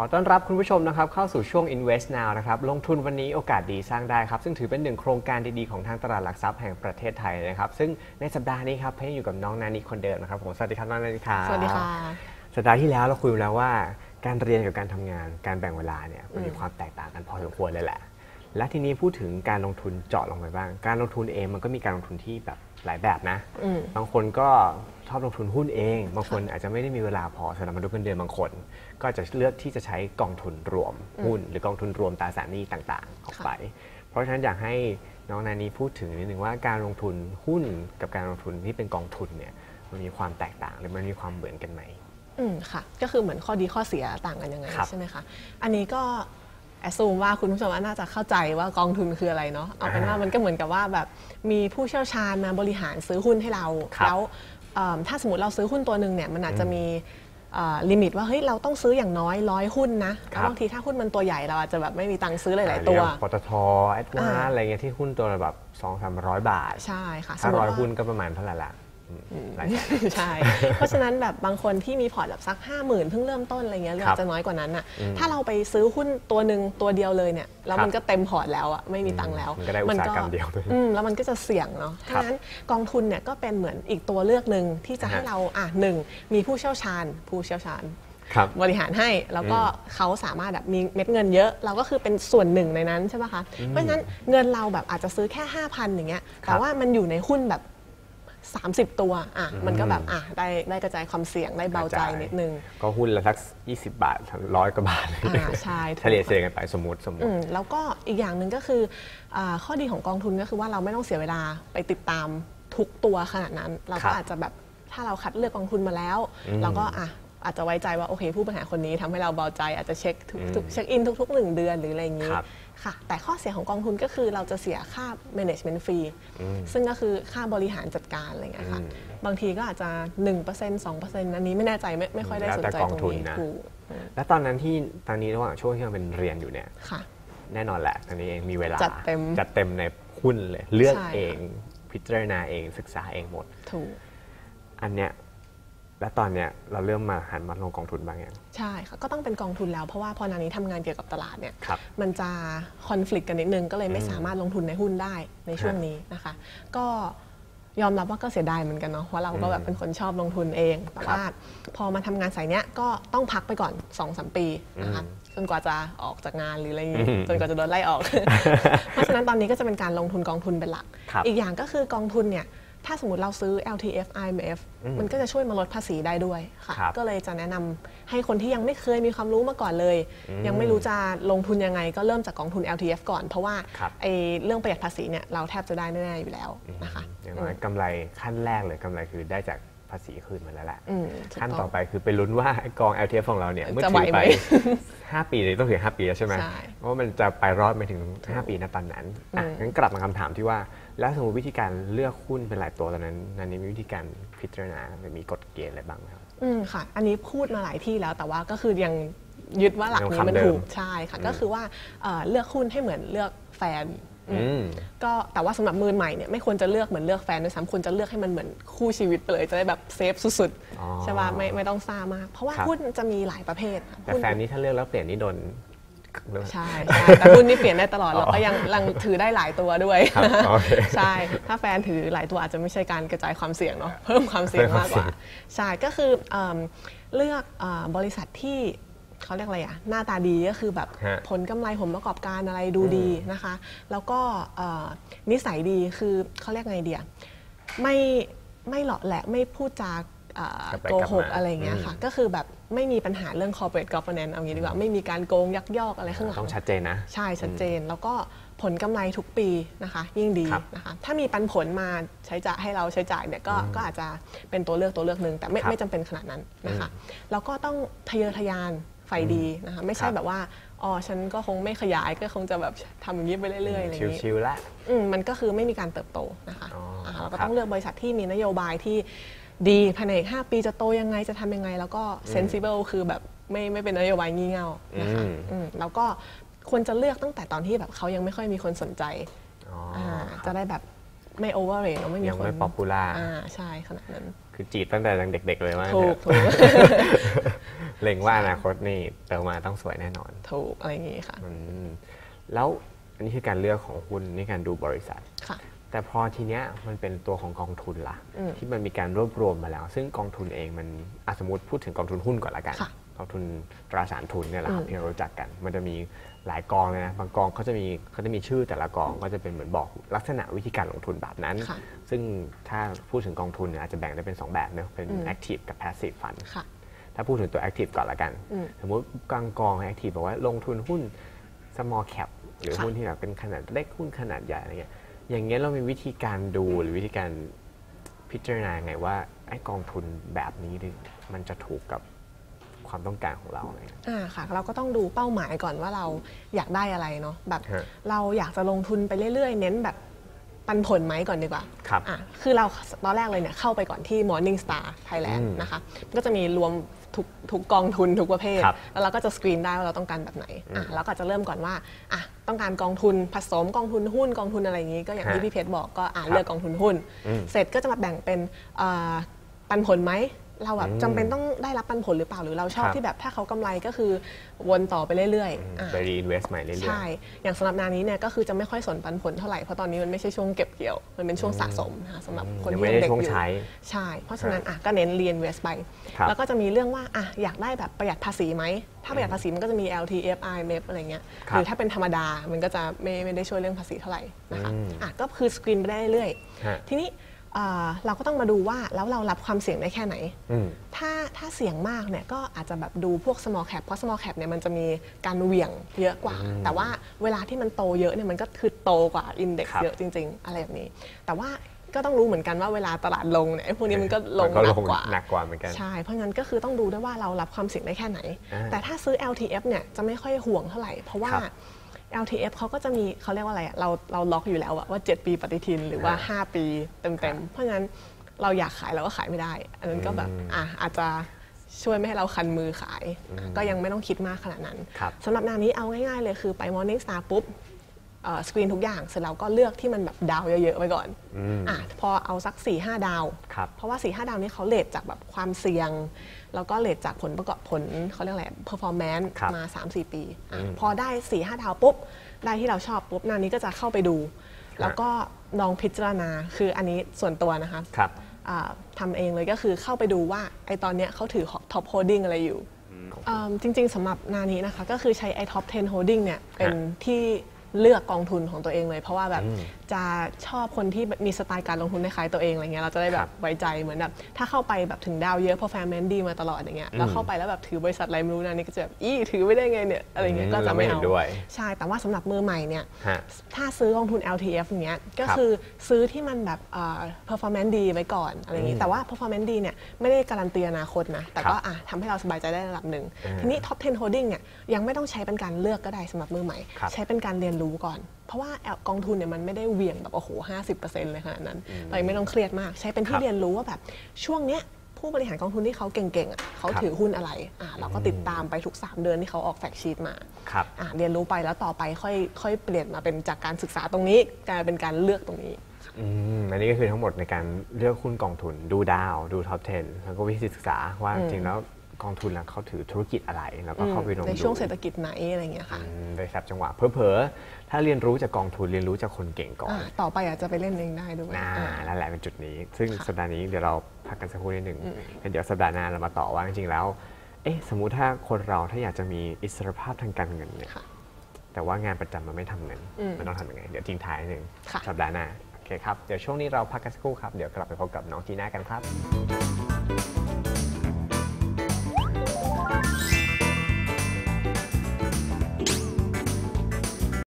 อต้อนรับคุณผู้ชมนะครับเข้าสู่ช่วง Invest Now นะครับลงทุนวันนี้โอกาสดีสร้างได้ครับซึ่งถือเป็นหนึ่งโครงการดีๆของทางตลาดหลักทรัพย์แห่งประเทศไทยนะครับซึ่งในสัปดาห์นี้ครับเพงอยู่กับน้องนานิคนเดิมนะครับผมสวัสดีครับน้องนานิครับสวัสดีค่ะสัปดาห์ที่แล้วเราคุยมาแล้วว่าการเรียนกับการทำงานการแบ่งเวลาเนี่ยมันมีความแตกต่างกันพอสมควรเลยแหละและทีนี้พูดถึงการลงทุนเจาะลงไปบ้าง การลงทุนเองมันก็มีการลงทุนที่แบบ หลายแบบนะอืมบางคนก็ชอบลงทุนหุ้นเอง บางคนอาจจะไม่ได้มีเวลาพอสำหรับมาดูเงินเดือนบางคน ก็จะเลือกที่จะใช้กองทุนรวมหุ้น หรือกองทุนรวมตราสารหนี้ต่างๆออกไป เพราะฉะนั้นอยากให้น้องนานีพูดถึงนิดนึงว่าการลงทุนหุ้นกับการลงทุนที่เป็นกองทุนเนี่ยมันมีความแตกต่างหรือมันมีความเหมือนกันไหมอืมค่ะ ก็คือเหมือนข้อดีข้อเสียต่างกันยังไงครับใช่ไหมคะ อันนี้ก็ แอสซูมว่าคุณผู้ชมน่าจะเข้าใจว่ากองทุนคืออะไรเนาะเอาเป็นว่าอ่ามัมันก็เหมือนกับว่าแบบมีผู้เชี่ยวชาญมาบริหารซื้อหุ้นให้เราครับแล้วเอิ่มถ้าสมมติเราซื้อหุ้นตัวหนึ่งเนี่ยมันอาจจะมี limit ว่าเฮ้ยเราต้องซื้ออย่างน้อยร้อยหุ้นนะครับแล้วบบางทีถ้าหุ้นมันตัวใหญ่เราอาจจะแบบไม่มีตังค์ซื้อหลาย ๆ ตัวอ่าอย่างปตท Advance อ่าอะไรเงี้ยที่หุ้นตัวละแบบสองสามร้อยบาท ใช่ค่ะถ้าสมมุติร้อยว่าหุ้นก็ประมาณเท่าไหร่ละ อืมหลายแสนใช่ เพราะฉะนั้นแบบบางคนที่มี port แบบสัก 50,000 เพิ่งเริ่มต้นอะไรเงี้ยหรือครับอาจจะน้อยกว่านั้นอะอืมถ้าเราไปซื้อหุ้นตัวหนึ่งตัวเดียวเลยเนี่ยแล้วมันครับก็เต็ม port แล้วอะไม่มีตังค์แล้ว มันก็ได้อุตสาหกรรมเดียวด้วยอืมแล้วมันก็จะเสี่ยงเนาะครัฉะบนั้นกองทุนเนี่ยก็เป็นเหมือนอีกตัวเลือกหนึ่งที่จะให้ฮะเราอะหนึ่งมีผู้เชี่ยวชาญ ผู้เชี่ยวชาญครับบริหารให้ แล้วก็เขาสามารถแบบมีเม็ดเงินเยอะ เราก็คือเป็นส่วนหนึ่งในนั้นใช่ไหมคะเพราะฉะนั้นเงินเราแบบอาจจะซื้อแค่ 5,000อย่างเงี้ยครัแต่บว่ามันอยู่ในหุ้นแบบ 30 ตัวอะอืมมันก็แบบอะได้ได้กระจายความเสี่ยงได้เบาใจนิดนึง ก็หุ้นละสัก 20 บาทร้อยกว่าบาทอ่าใช่ถูกเฉลี่ยเฉลี่ยกันไปสมมติสมมอืติมแล้วก็อีกอย่างหนึ่งก็คืออาข้อดีของกองทุนก็คือว่าเราไม่ต้องเสียเวลาไปติดตามทุกตัวขนาดนั้น เราครัก็บอาจจะแบบถ้าเราคัดเลือกกองทุนมาแล้วอืมเราก็อะ อาจจะไว้ใจว่าโอเค ผู้บริหารคนนี้ทำให้เราเบาใจอาจจะเช็คทุกอืมทุกเช็คอินทุกๆหนึ่งเดือนหรืออะไรอย่างนี้ครับค่ะ แต่ข้อเสียของกองทุนก็คือเราจะเสียค่า management fee อืมซึ่งก็คือค่าบริหารจัดการอะไรอย่างเงี้ยค่ะอืมบางทีก็อาจจะ 1% 2%อันนี้ไม่แน่ใจไม่ไม่ค่อยได้แล้วสนแต่ใจกองตรงทุนนี้นะถูกอืมแล้วตอนนั้นที่ตอนนี้ระหว่างช่วงที่เราเป็นเรียนอยู่เนี่ยค่ะแน่นอนแหละตอนนี้เองมีเวลาจัดเต็มจัดเต็มในหุ้นเลยเลือกใช่ค่ะเองพิจารณาเองศึกษาเองหมดถูกอันเนี้ย และตอนเนี้ยเราเริ่มมาหันมาลงกองทุนบ้างยัง ใช่ค่ะก็ต้องเป็นกองทุนแล้ว เพราะว่าพอนานี้ทำงานเกี่ยวกับตลาดเนี่ยครับมันจะคอน FLICT กันนิดนึงก็เลยไม่อืมสามารถลงทุนในหุ้นได้ในช่วงฮะนี้นะคะ ก็ยอมรับว่าก็เสียดายเหมือนกันเนาะเพราะเราก็อืมแบบเป็นคนชอบลงทุนเองแต่ครับว่าพอมาทำงานสายเนี้ยก็ต้องพักไปก่อน2อสปีนะคะอืมจนกว่าจะออกจากงานหรืออะไรอย่างงี้อืมจนกว่าจะโดนไล่ออก เพราะฉะนั้นตอนนี้ก็จะเป็นการลงทุนกองทุนเป็นหลัก ครับ อีกอย่างก็คือกองทุนเนี่ย ถ้าสมมติเราซื้อ LTF IMF อืมมันก็จะช่วยมาลดภาษีได้ด้วยค่ะครับก็เลยจะแนะนำให้คนที่ยังไม่เคยมีความรู้มาก่อนเลยอืมยังไม่รู้จะลงทุนยังไง ก็เริ่มจากกองทุน LTF ก่อน เพราะว่าครับไอ้เรื่องประหยัดภาษีเนี่ยเราแทบจะได้แน่ๆอยู่แล้วนะคะอย่างน้อยกำไรขั้นแรกเลยกำไรคือได้จาก ภาษีคืนมาแล้วแหละอืมถูกขั้นต้ต่อองไปคือไปลุ้นว่าไอ้กอง LTF ของเราเนี่ยเมื่อจะถืไหวอไหไปม5ปีเลยต้องถือ 5 ปีแล้วใช่ไหมใช่ว่ามันจะไปรอดไปถึง 5 ปีนะตอนนั้นอะอืมงั้นกลับมาคำถามที่ว่า แล้วสมมติวิธีการเลือกหุ้นเป็นหลายตัวตอนนั้นนันนี้มีวิธีการพิจารณามีกฎเกณฑ์อะไรบ้างไหมครับอืมค่ะ อันนี้พูดมาหลายที่แล้วแต่ว่าก็คือยังยึดว่าหลักนี้มันยังคำเดิมถูกใช่ค่ะก็คือว่าเอ่อเลือกหุ้นให้เหมือนเลือกแฟนอืมอืม ก็แต่ว่าสำหรับมือใหม่เนี่ยไม่ควรจะเลือกเหมือนเลือกแฟนด้วยซ้ำควรจะเลือกให้มันเหมือนคู่ชีวิตไปเลยจะได้แบบเซฟสุดอ๋อๆใช่ป่ะไม่ไม่ต้องซ่ามาก เพราะว่าครับหุ้นจะมีหลายประเภทแต่หุ้นแฟนนี้ถ้าเลือกแล้วเปลี่ยนนี่โดนใช่ใช่แต่หุ้นนี่เปลี่ยนได้ตลอดเราก็ยังยังถือได้หลายตัวด้วยครับโอเคใช่ ถ้าแฟนถือหลายตัวอาจจะไม่ใช่การกระจายความเสี่ยงเนาะเพิ่มความเสี่ยงมากกว่า ใช่ก็คือเอิ่มเลือกเอ่อบริษัทที่ เขาเรียกอะไรอะหน้าตาดีก็คือแบบฮะ ผลกำไรผลประกอบการอะไรดูดีนะคะ แล้วก็เอ่อนิสัยดีคือเขาเรียกไงเดียไม่ไม่หลาะแหละไม่พูดจาเอ่อกลับไปโกกลับหกมาอะไรอย่างเงี้ยค่ะก็คือแบบไม่มีปัญหาเรื่อง corporate governance เอางี้ดีกว่าไม่มีการโกงยักยอกอะไรข้างหลัง ต้องชัดเจนนะ ใช่ชัดเจนแล้วก็ผลกำไรทุกปีนะคะ ยิ่งดีครับนะคะถ้ามีปันผลมาใช้จ่ายให้เราใช้จ่ายเนี่ยก็ก็อาจจะเป็นตัวเลือกตัวเลือกหนึ่งแต่ไม่ครับไม่จำเป็นขนาดนั้นนะคะแล้วก็ต้องทะเยอทะยาน ไฟดีนะคะไม่ใช่ครับแบบว่าอ๋อฉันก็คงไม่ขยายก็คงจะแบบทำอย่างนี้ไปเรื่อยๆอะไรอย่างนี้ชิวๆละอืมมันก็คือไม่มีการเติบโตนะคะอ๋ออ่าเราก็ครับต้องเลือกบริษัทที่มีนโยบายที่ดีภายในอีก5ปีจะโตยังไงจะทำยังไง แล้วก็ sensible คือแบบไม่ไม่เป็นนโยบายงี่เง่านะคะอืมอืมแล้วก็ควรจะเลือกตั้งแต่ตอนที่แบบเขายังไม่ค่อยมีคนสนใจอ๋ออ่าจะได้แบบไม่ overrate แล้วไม่มียังคนไม่ป๊อปปูล่าอ่าใช่ขนาดนั้น คือจีบตั้งแต่ยังเด็ก ๆ เลยว่างั้นถูเถกอะถูก เล็งว่าอนาคตนี่เติมมาต้องสวยแน่นอน ถูกอะไรอย่างงี้ค่ะอืมแล้วอันนี้คือการเลือกของหุ้นนี่การดูบริษัท ค่ะ แต่พอทีเนี้ยมันเป็นตัวของกองทุนละอืม ที่มันมีการรวบรวมมาแล้ว ซึ่งกองทุนเองมันอะสมมติพูดถึงกองทุนหุ้นก่อนละกัน ค่ะกองทุนตราสารทุนเนี่ยแหละครับอืม ที่เรารู้จักกัน มันจะมีหลายกองเลยนะบางกองเขาจะมีเขาจะมีชื่อแต่ละกองก็จะเป็นเหมือนบอกลักษณะวิธีการลงทุนแบบนั้น ค่ะ ซึ่งถ้าพูดถึงกองทุนเนี่ยอาจจะแบ่งได้เป็น 2 แบบเนอะเป็น อืม active กับ passive fund ค่ะ ถ้าพูดถึงตัว active ก่อนละกันอืมสมมติกลางกอง active บอกว่าลงทุนหุ้น small cap หรือค่ะหุ้นที่แบบเป็นขนาดเล็กหุ้นขนาดใหญ่อะไรเงี้ยอย่างเงี้ยเรามีวิธีการดูหรือวิธีการพิจารณาไงว่าไอ้กองทุนแบบนี้ดิมันจะถูกกับความต้องการของเราอะไรเงี้ยอ่าค่ะ เราก็ต้องดูเป้าหมายก่อนว่าเราอยากได้อะไรเนาะแบบฮะเราอยากจะลงทุนไปเรื่อยๆ เน้นแบบ ปันผลไหมก่อนดีกว่าครับอะคือเราตอนแรกเลยเนี่ยเข้าไปก่อนที่ Morning Star Thailand อืมนะคะก็จะมีรวมทุกทุกกองทุนทุกประเภทครับแล้วเราก็จะสกรีนได้ว่าเราต้องการแบบไหนอะเราก็จะเริ่มก่อนว่าอะต้องการกองทุนผสมกองทุนหุ้นกองทุนอะไรอย่างนี้ ก็อย่างที่ฮะพี่เพชรบอกก็อะครับเลือกกองทุนหุ้นอืมเสร็จก็จะมาแบ่งเป็นเอ่อปันผลไหม เราแบบอืมจำเป็นต้องได้รับปันผลหรือเปล่าหรือเราชอบครับ ที่แบบถ้าเขากำไรก็คือวนต่อไปเรื่อยๆอะไป reinvest ใหม่เรื่อยๆ ใช่ อย่างสำหรับนานี้เนี่ยก็คือจะไม่ค่อยสนปันผลเท่าไหร่เพราะตอนนี้มันไม่ใช่ช่วงเก็บเกี่ยว มันเป็นช่วงสะสมนะคะสำหรับคนยังที่ไม่ยังได้เด็กช่วงอยู่ ใช้ ใช่ เพราะฉะนั้นอะก็เน้นเรียนเวสไป ครับแล้วก็จะมีเรื่องว่าอะอยากได้แบบประหยัดภาษีไหม ถ้าประหยัดภาษีมันก็จะมี LTF IMF อะไรเงี้ย ครับหรือถ้าเป็นธรรมดา มันก็จะไม่ไม่ได้ช่วยเรื่องภาษีเท่าไหร่นะคะอืมอะก็คือสกรีนไปได้เรื่อยฮะ ๆทีนี้อ่า เราก็ต้องมาดูว่าแล้วเรารับความเสี่ยงได้แค่ไหนอืมถ้าถ้าเสี่ยงมากเนี่ยก็อาจจะแบบดูพวก small cap เพราะ small cap เนี่ยมันจะมีการเหวี่ยงเยอะกว่า แต่ว่าเวลาที่มันโตเยอะเนี่ยมันก็คือโตกว่า index ครับเยอะจริง ๆ อะไรแบบนี้ แต่ว่าก็ต้องรู้เหมือนกันว่าเวลาตลาดลงเนี่ยไอ้พวกนี้มันก็ลงมันก็หนัลกงกว่าหนักกว่าเหมือนกันใช่เพราะงั้นก็คือต้องดูด้วยว่าเรารับความเสี่ยงได้แค่ไหนอ่าแต่ถ้าซื้อ LTF เนี่ยจะไม่ค่อยห่วงเท่าไหร่เพราะว่าครับ LTF เขาก็จะมีเขาเรียกว่าอะไรอะเราเราล็อกอยู่แล้วอะว่า 7 ปีปฏิทินหรือว่าอ่า5ปีเต็มๆ เพราะงั้นเราอยากขายเราก็ขายไม่ได้ อันนั้นก็แบบอืมอะอาจจะช่วยไม่ให้เราคันมือขาย ก็ยังไม่ต้องคิดมากขนาดนั้นครับสำหรับนางนี้เอาง่ายๆเลยคือไป Morning Star ปุ๊บ สกรีนทุกอย่างเสร็จแล้วก็เลือกที่มันแบบดาวเยอะๆไว้ก่อนอืมอะพอเอาสัก4 5ดาวครับเพราะว่า4 5ดาวนี้เขาเลทจากแบบความเสี่ยง แล้วก็เลทจากผลประกอบผลเขาเรียกอะไร performance ครับมา 3-4 ปีอะอืมพอได้4 5ดาวปุ๊บ ได้ที่เราชอบปุ๊บนางนี้ก็จะเข้าไปดู แล้วก็ลองพิจารณาคืออันนี้ส่วนตัวนะคะครับอ่าทำเองเลยก็คือเข้าไปดูว่าไอตอนเนี้ยเขาถือ top holding อะไรอยู่อืมจริง ๆสำหรับนานี้นะคะก็คือใช้ไอ top 10 holding เนี่ยเป็นที่ เลือกกองทุนของตัวเองเลย เพราะว่าแบบอืมจะชอบคนที่มีสไตล์การลงทุนคล้ายๆตัวเองอะไรเงี้ยเราจะได้แบครับบไว้ใจเหมือนแบบถ้าเข้าไปแบบถึงดาวเยอะ performance ดีมาตลอดอย่างเงี้ยแล้วเข้าไปแล้วแบบถือบริษัทอะไรไม่รู้นะนี่ก็จะแบบอี้ถือไม่ได้ไงเนี่ยอะไรเงี้ยอืมก็จะเราไม่ไม่เห็เอานด้วยใช่แต่ว่าสำหรับมือใหม่เนี่ยฮะถ้าซื้อกองทุน LTF อย่างเงี้ยก็ครับคือซื้อที่มันแบบเอ่อ performance ดีไว้ก่อนอะไรอย่างงี้แต่ว่า performance ดีเนี่ยไม่ได้การันตีอนาคตนะแต่ก็ครับอะทำให้เราสบายใจได้ระดับหนึ่งอ่าทีนี้ top 10 holding เนี่ยยังไม่ต้องใช้เป็นการเลือกก็ได้สำหรับมือใหม่ครับใช้เป็นการเรียนรู้ก่อน เพราะว่ากองทุนเนี่ยมันไม่ได้เหวี่ยงแบบโอ้โห50%เลยขนาดนั้นเรายังไม่ต้องเครียดมาก ใช้เป็นคที่รับเรียนรู้ว่าแบบช่วงเนี้ยผู้บริหารกองทุนที่เขาเก่งๆอะเขาครับถือหุ้นอะไรอะเราก็ติดตามไปทุก 3 เดือนที่เขาออกแฟกชีตมาครับอะเรียนรู้ไปแล้วต่อไปค่อยค่อยเปลี่ยนมาเป็นจากการศึกษาตรงนี้กลายเป็นการเลือกตรงนี้อืมอันนี้ก็คือทั้งหมดในการเลือกหุ้นกองทุนดูดาว ดูท็อป 10 แล้วก็วิธีศึกษาว่าจริงๆแล้ว กองทุนน่ะเขาถือธุรกิจอะไร แล้วก็เข้าไปลงในดูช่วงเศรษฐกิจไหนอะไรอย่างเงี้ยค่ะอืมได้ครับจังหวะเผลอๆถ้าเรียนรู้จากกองทุนเรียนรู้จากคนเก่งก่อนอ่าต่อไปอาจจะไปเล่นเองได้ด้วยน่าอ่านั่นแหละเป็นจุดนี้ ซึ่งค่ะสัปดาห์นี้เดี๋ยวเราพักกันสักครู่นิดหนึ่งแล้วเดี๋ยวสัปดาห์หน้าเรามาต่อว่าจริงๆแล้วเอ๊ะสมมุติถ้าคนเราถ้าอยากจะมีอิสรภาพทางการเงินเนี่ยค่ะแต่ว่างานประจำมันไม่ทำเงินอืมมันต้องทำยังไง เดี๋ยวทิ้งท้ายหนึ่งค่ะสัปดาห์หน้าโอเคครับ เดี๋ยวช่วงนี้เราพักกันสักครู่ครับ เดี๋ยวกลับไปพบกับน้องจีน่ากันครับ